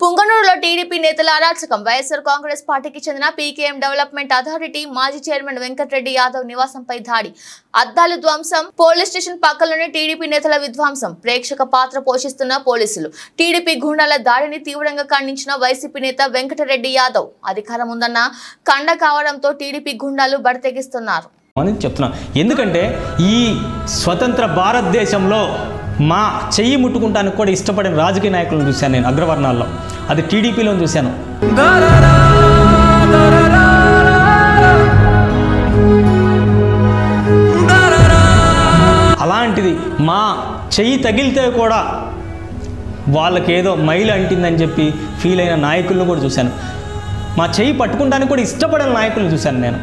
పుంగనూరులో TDP నేతల అరాచకం. వైఎస్ఆర్ కాంగ్రెస్ పార్టీకి చెందిన పీకేఎం డెవలప్మెంట్ అథారిటీ మాజీ చైర్మన్ వెంకటరెడ్డి యాదవ్ నివాసంపై దాడి. అద్దాలు ధ్వంసం పోలీస్ స్టేషన్ పక్కలోనే టీడీపీ నేతల విధ్వంసం. ప్రేక్షక పాత్ర పోషిస్తున్న పోలీసులు. టీడీపీ గుండాల దాడిని తీవ్రంగా ఖండించిన వైసీపీ నేత వెంకటరెడ్డి యాదవ్. అధికారం ఉందన్న కండ కావడంతో టీడీపీ గుండాలు బడతెగిస్తున్నారు అని చెప్తున్నాను ఎందుకంటే ఈ స్వతంత్ర భారతదేశంలో మా చెయ్యి ముట్టుకుంటానికి కూడా ఇష్టపడిన రాజకీయ నాయకులను చూశాను నేను అగ్రవర్ణాల్లో. అది టీడీపీలో చూశాను. అలాంటిది మా చెయ్యి తగిలితే కూడా వాళ్ళకేదో మైలు అంటిందని చెప్పి ఫీల్ అయిన నాయకులను కూడా చూశాను. మా చెయ్యి పట్టుకుంటానికి కూడా ఇష్టపడిన నాయకులను చూశాను నేను.